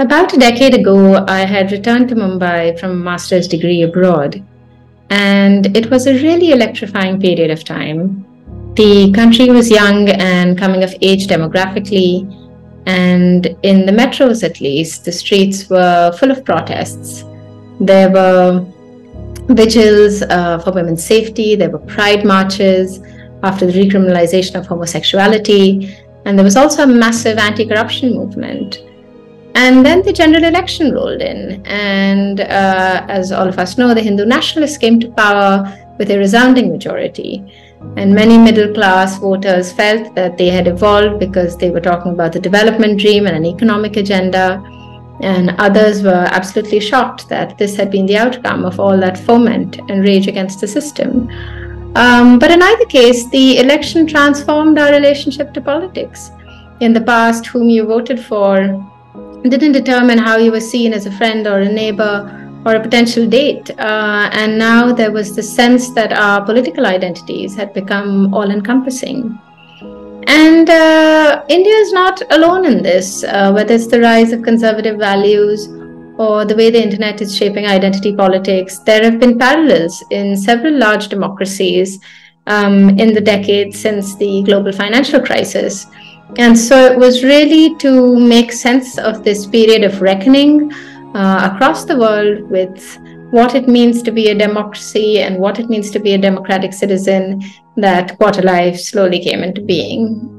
About a decade ago, I had returned to Mumbai from a master's degree abroad, and it was a really electrifying period of time. The country was young and coming of age demographically, and in the metros at least, the streets were full of protests. There were vigils uh, for women's safety, there were pride marches after the recriminalization of homosexuality, and there was also a massive anti corruption movement. And then the general election rolled in. And uh, as all of us know, the Hindu nationalists came to power with a resounding majority. And many middle class voters felt that they had evolved because they were talking about the development dream and an economic agenda. And others were absolutely shocked that this had been the outcome of all that foment and rage against the system. Um, but in either case, the election transformed our relationship to politics. In the past, whom you voted for didn't determine how you were seen as a friend or a neighbor or a potential date. Uh, and now there was the sense that our political identities had become all encompassing. And uh, India is not alone in this, uh, whether it's the rise of conservative values or the way the internet is shaping identity politics. There have been parallels in several large democracies um, in the decades since the global financial crisis. And so it was really to make sense of this period of reckoning uh, across the world with what it means to be a democracy and what it means to be a democratic citizen that Quarterlife slowly came into being.